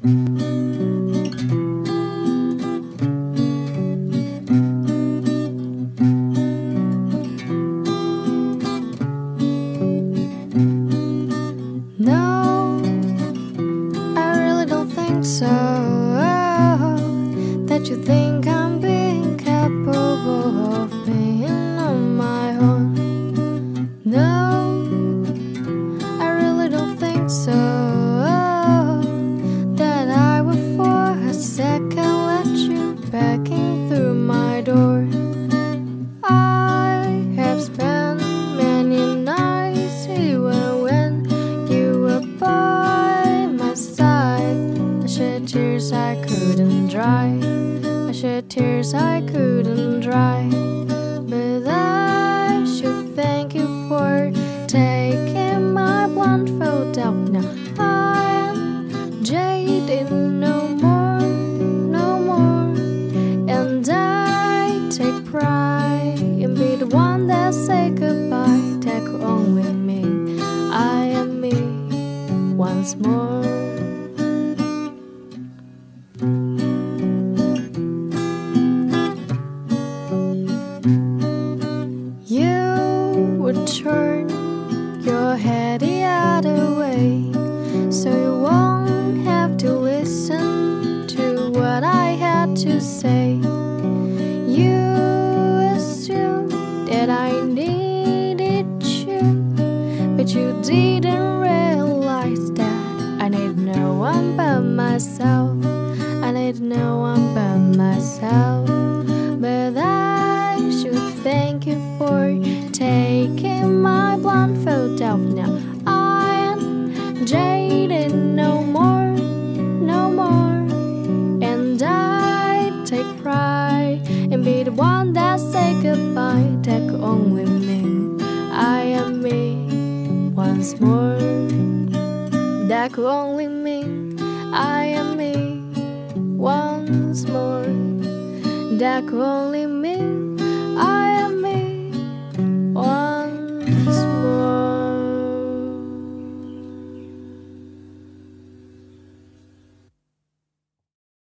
No, I really don't think so. Oh, that you think tears I couldn't dry. I shed tears I couldn't dry. But I should thank you for taking my blindfold off. Now I am jaded no more, no more. And I take pride in be the one that say goodbye. Take on with me. I am me once more. Turn your head the other way, so you won't have to listen to what I had to say. You assumed that I needed you, but you didn't realize that I need no one but myself. I need no one but myself. Off now. I am jaded no more, no more. And I take pride and be the one that say goodbye. Take on with me. I am me once more. That could only mean I am me once more. That could only mean